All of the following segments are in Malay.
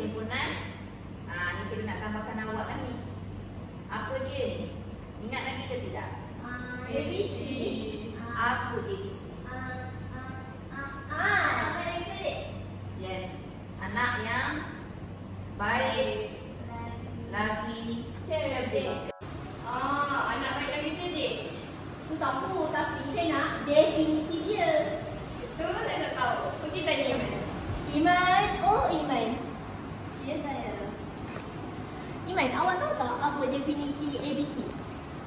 perhimpunan. Ah, ni cikgu nak gambarkan awak kan ni. Apa dia ni? Ingat lagi ke tidak? Ah, ABC. Apa ABC? Ah, ah, ah, ah, apa lagi tadi? Yes. Anak yang baik lagi cerdik. Ah, anak baik lagi cerdik. Tu tahu tapi saya nak definisi dia. Itu saya tak tahu. Pergi tanya Iman. Iman, oh Iman. Ya saya. Iman, awak tahu tak apa definisi ABC?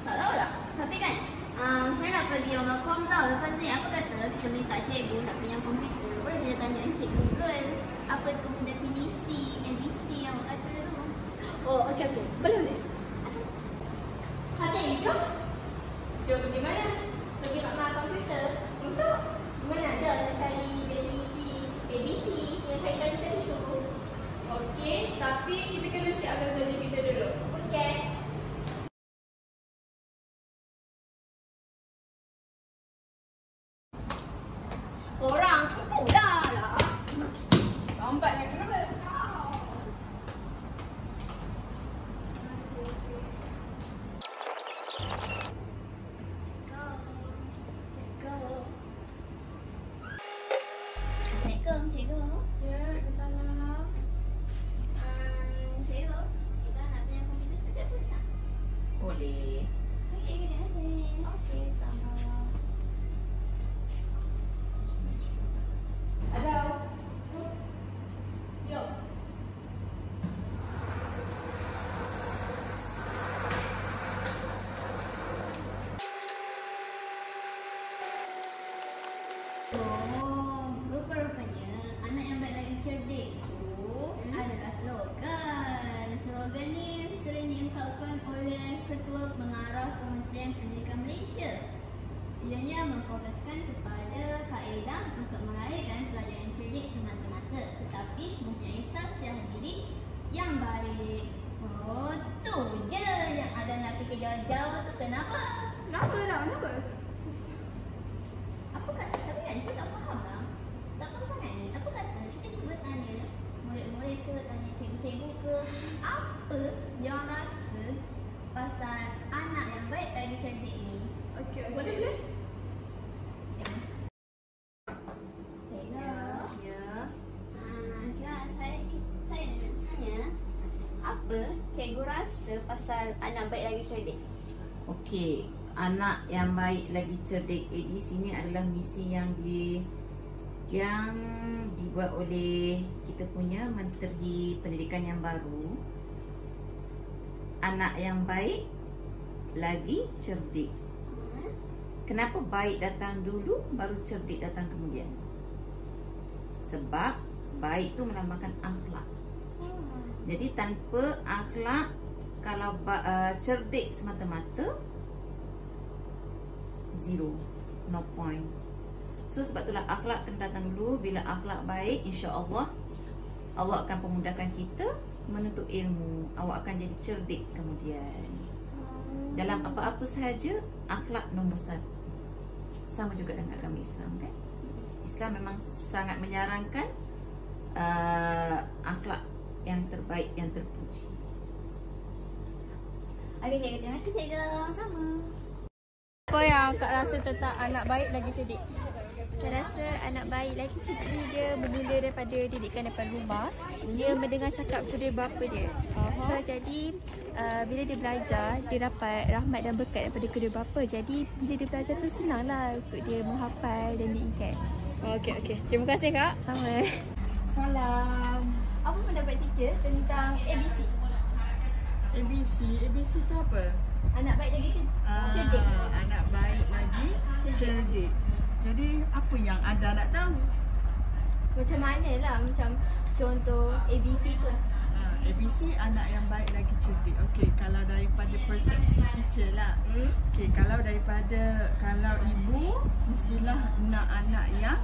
Tak tahu tak? Tapi kan um, saya nak pergi rumah kom tau. Lepas ni apa kata kita minta cikgu nak pinjam komputer. Boleh kita tanya Encik Google apa tu definisi ABC yang awak kata tu. Oh, okey okey. Boleh boleh. Hati jom. Jom pergi mana? Pergi mak komputer. Untuk? Mana ada nak cari definisi ABC yang saya tadi tadi tu. Okey, Oh, rupa-rupanya anak yang baik lagi cerdik tu adalah slogan. Slogan ni sering diungkapkan oleh Ketua Pengarah Kementerian Pendidikan Malaysia. Ianya memfokuskan kepada kaedah untuk melahirkan pelajar yang cerdik semata-mata tetapi mempunyai sasiah diri yang baik. Oh, tu je yang ada nak fikir jauh-jauh tu kenapa? Kenapa lah? Kenapa? Kan saya tak faham lah. Tak faham sangat ni. Apa kata kita cuba tanya murid-murid ke, tanya cikgu-cikgu ke. Apa orang rasa pasal anak yang baik lagi cerdik ni. Okey, boleh boleh. Ya. Ah, ya, saya, saya nak tanya. Apa cikgu rasa pasal anak baik lagi cerdik? Okey, anak yang baik lagi cerdik ABC ni adalah misi yang di yang dibuat oleh kita punya Menteri Pendidikan yang baru. Anak yang baik lagi cerdik. Kenapa baik datang dulu baru cerdik datang kemudian? Sebab baik tu melambangkan akhlak. Jadi tanpa akhlak kalau uh, cerdik semata-mata zero no point. So sebab itulah akhlak kena datang dulu bila akhlak baik insya-Allah Allah akan pemudahkan kita menuntut ilmu. Awak akan jadi cerdik kemudian. Dalam apa-apa sahaja akhlak nombor satu. Sama juga dengan agama Islam kan? Islam memang sangat menyarankan uh, akhlak yang terbaik yang terpuji. Okey, cikgu. Terima kasih, cikgu. Sama. Apa yang Kak rasa tentang anak baik lagi cerdik? Saya rasa anak baik lagi cerdik ni dia bermula daripada didikan daripada rumah. Dia mendengar cakap kedua bapa dia. So jadi uh, bila dia belajar, dia dapat rahmat dan berkat daripada kedua bapa. Jadi bila dia belajar tu senanglah untuk dia menghafal dan diingat. Okey, okey. Terima kasih Kak. Sama. Salam. Apa pendapat teacher tentang ABC? ABC, ABC tu apa? Anak baik lagi cer- cerdik. Ah, anak baik lagi cerdik. Jadi apa yang anda nak tahu? Macam mana lah macam contoh ABC tu. Ah, ABC anak yang baik lagi cerdik. Okey, kalau daripada persepsi teacher lah. Hmm. Okey, kalau daripada kalau ibu mestilah nak anak yang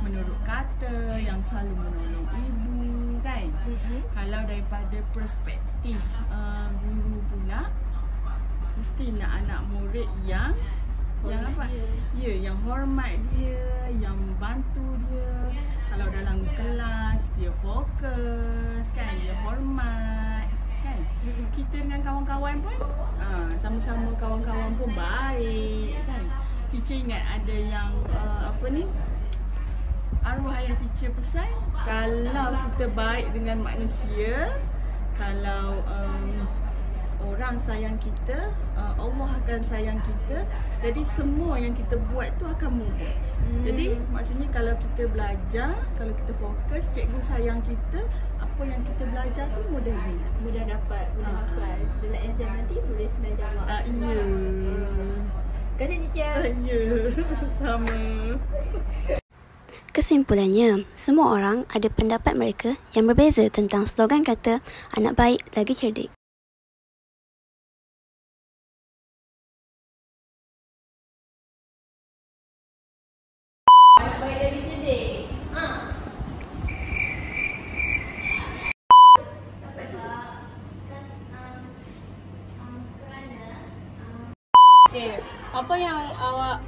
menurut kata, yang selalu menolong ibu kan. Mm-mm. Kalau daripada perspektif uh, guru pula mesti nak anak murid yang yang apa? dia. Ya, yang hormat dia, yang membantu dia. Kalau dalam kelas dia fokus kan, dia hormat kan. Kita dengan kawan-kawan pun ah, sama-sama kawan-kawan pun baik kan. Teacher ingat ada yang uh, apa ni? Arwah ayah teacher pesan kalau kita baik dengan manusia, kalau um, orang sayang kita, uh, Allah akan sayang kita. Jadi semua yang kita buat tu akan mudah. Hmm. Jadi maksudnya kalau kita belajar, kalau kita fokus, cikgu sayang kita, apa yang kita belajar tu mudah ingat. Mudah dapat, mudah Ah. hafal. Dalam exam nanti boleh sembilan jawab. Ah, iya. Terima kasih teacher. Ah, iya. Sama. Kesimpulannya, semua orang ada pendapat mereka yang berbeza tentang slogan kata anak baik lagi cerdik. Baik lagi cerdik. Ha. Okay, apa yang awak